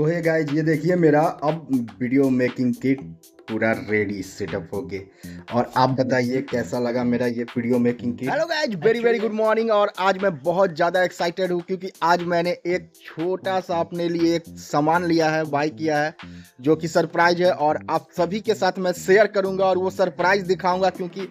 सो है गाइज़ ये देखिए मेरा अब वीडियो मेकिंग किट पूरा रेडी सेटअप हो गए। और आप बताइए, कैसा लगा मेरा ये video making kit hello guys very very good morning और आज मैं बहुत ज़्यादा एक्साइटेड हूँ क्योंकि आज मैंने एक छोटा सा अपने लिए एक सामान लिया है बाई किया है, जो कि सरप्राइज़ है और आप सभी के साथ मैं शेयर करूँगा और वो सरप्राइज़ दिखाऊँगा क्योंकि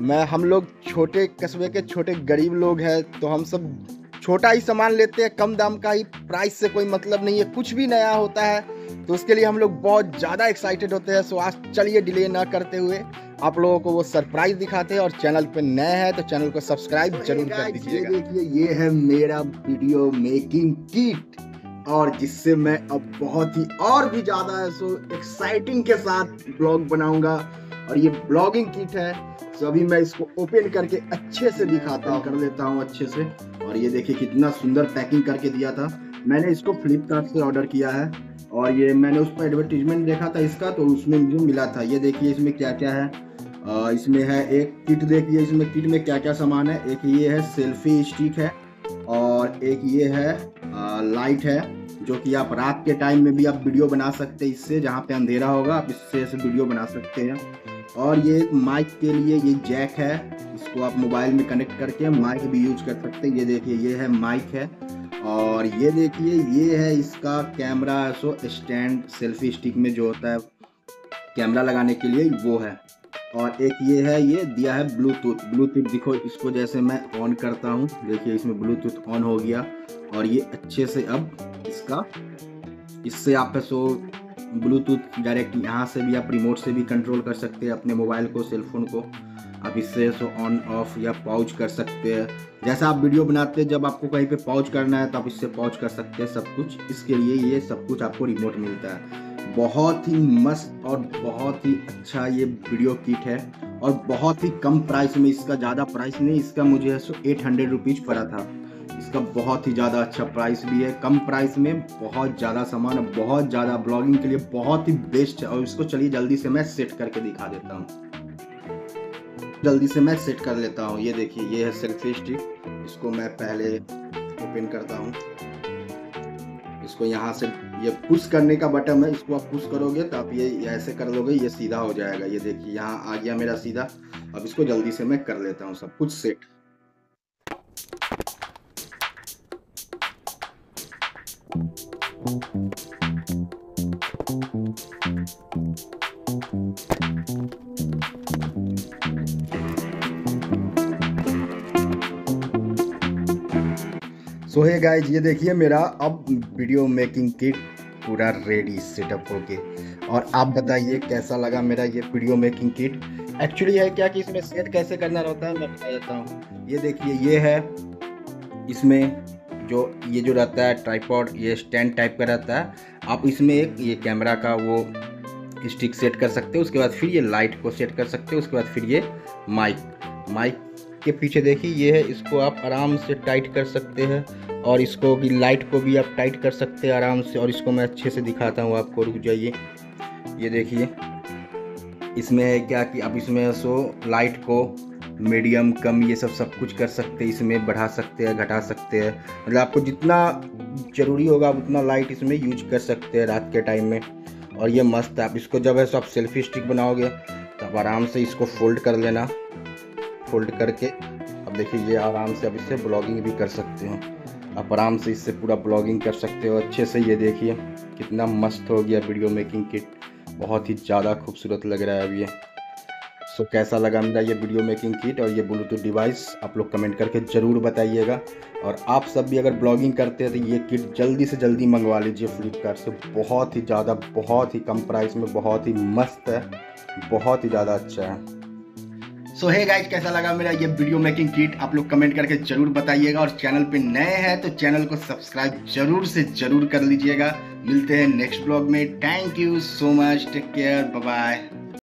मैं हम लोग छोटे कस्बे के छोटे गरीब लोग हैं तो हम सब छोटा ही सामान लेते हैं कम दाम का ही प्राइस से कोई मतलब नहीं है कुछ भी नया होता है तो उसके लिए हम लोग बहुत ज़्यादा एक्साइटेड होते हैं सो आज चलिए डिले ना करते हुए आप लोगों को वो सरप्राइज़ दिखाते हैं और चैनल पे नए हैं तो चैनल को सब्सक्राइब ज़रूर कर दीजिएगा। देखिए ये है मेरा वीडियो मेकिंग किट और जिससे मैं अब बहुत ही और भी ज़्यादा सो एक्साइटिंग के साथ ब्लॉग बनाऊँगा। और ये ब्लॉगिंग किट है। तो अभी मैं इसको ओपन करके अच्छे से दिखाता हूँ। कर लेता हूँ अच्छे से। और ये देखिए कितना सुंदर पैकिंग करके दिया था। मैंने इसको फ्लिपकार्ट से ऑर्डर किया है। और ये मैंने उस पर एडवर्टीजमेंट देखा था इसका तो उसमें मुझे मिला था ये देखिए इसमें क्या क्या है। आ, इसमें है एक किट देखिए इसमें किट में क्या क्या सामान है। एक ये है सेल्फी स्टिक है। और एक ये है आ, लाइट है जो कि आप रात के टाइम में भी आप वीडियो बना सकते हैं इससे जहाँ पे अंधेरा होगा आप इससे ऐसे वीडियो बना सकते हैं। और ये माइक के लिए ये जैक है। इसको आप मोबाइल में कनेक्ट करके माइक भी यूज़ कर सकते हैं। ये देखिए, ये है माइक है। और ये देखिए, ये है इसका camera so stand selfie stick में जो होता है कैमरा लगाने के लिए वो है। और एक ये है, ये दिया है ब्लूटूथ ब्लूटूथ देखो, इसको जैसे मैं ऑन करता हूँ, देखिए इसमें ब्लूटूथ ऑन हो गया। और ये अच्छे से अब इसका, इससे आप सो ब्लूटूथ डायरेक्ट यहाँ से भी आप रिमोट से भी कंट्रोल कर सकते हैं, अपने मोबाइल को सेलफोन को। आप इससे सो ऑन ऑफ़ या पाउच कर सकते हैं। जैसा आप वीडियो बनाते हैं, जब आपको कहीं पे पाउच करना है तो आप इससे पाउच कर सकते हैं सब कुछ। इसके लिए ये सब कुछ आपको रिमोट मिलता है। बहुत ही मस्त और बहुत ही अच्छा ये वीडियो किट है। और बहुत ही कम प्राइस में इसका, ज़्यादा प्राइस नहीं, इसका मुझे सो एट हंड्रेड रुपीज़ पड़ा था। इसका बहुत ही ज़्यादा अच्छा प्राइस भी है। कम प्राइस में बहुत ज़्यादा सामान, बहुत ज़्यादा ब्लॉगिंग के लिए बहुत ही बेस्ट है। और इसको चलिए जल्दी से मैं सेट करके दिखा देता हूँ। जल्दी से मैं सेट कर लेता हूँ। ये देखिए, ये है सेल्फी स्टिक इसको मैं पहले ओपन करता हूँ। इसको यहाँ से, ये पुश करने का बटन है। इसको आप पुश करोगे तो आप ये ऐसे कर लोगे, ये सीधा हो जाएगा। ये देखिए, यहाँ आ गया मेरा सीधा। अब इसको जल्दी से मैं कर लेता हूँ सब कुछ सेट सो है गाइज़ ये देखिए मेरा अब वीडियो मेकिंग किट पूरा रेडी सेटअप हो के और आप बताइए, कैसा लगा मेरा ये वीडियो मेकिंग किट एक्चुअली है क्या कि इसमें सेट कैसे करना रहता है? मैं बता देता हूँ। ये देखिए, ये है, इसमें जो ये जो रहता है ट्राईपॉड ये स्टैंड टाइप का रहता है, आप इसमें एक ये कैमरा का वो स्टिक सेट कर सकते हो, उसके बाद फिर ये लाइट को सेट कर सकते हो, उसके बाद फिर ये माइक माइक के पीछे देखिए, ये है, इसको आप आराम से टाइट कर सकते हैं, और इसको भी लाइट को भी आप टाइट कर सकते हैं आराम से, और इसको मैं अच्छे से दिखाता हूँ आपको, रुक जाइए। ये देखिए, इसमें है क्या कि आप इसमें सो लाइट को मीडियम, कम, ये सब सब कुछ कर सकते हैं, इसमें बढ़ा सकते हैं, घटा सकते हैं। मतलब आपको जितना ज़रूरी होगा, आप उतना लाइट इसमें यूज़ कर सकते हैं रात के टाइम में। और ये मस्त है, आप इसको जब है सो आप सेल्फी स्टिक बनाओगे तो आप आराम से इसको फोल्ड कर लेना। फोल्ड करके, अब देखिए ये आराम से आप इससे ब्लॉगिंग भी कर सकते हो। आप आराम से इससे पूरा ब्लॉगिंग कर सकते हो। अच्छे से ये देखिए, कितना मस्त हो गया वीडियो मेकिंग किट बहुत ही ज़्यादा खूबसूरत लग रहा है अब ये। सो so, कैसा लगा मेरा ये वीडियो मेकिंग किट और ये ब्लूटूथ डिवाइस आप लोग कमेंट करके ज़रूर बताइएगा। और आप सब भी अगर ब्लॉगिंग करते हैं तो ये किट जल्दी से जल्दी मंगवा लीजिए फ्लिपकार्ट से। बहुत ही ज़्यादा बहुत ही कम प्राइस में बहुत ही मस्त है बहुत ही ज़्यादा अच्छा है। सो है गाइज़ कैसा लगा मेरा ये वीडियो मेकिंग किट? आप लोग कमेंट करके ज़रूर बताइएगा। और चैनल पे नए हैं तो चैनल को सब्सक्राइब ज़रूर से ज़रूर कर लीजिएगा। मिलते हैं नेक्स्ट ब्लॉग में। Thank you so much take care bye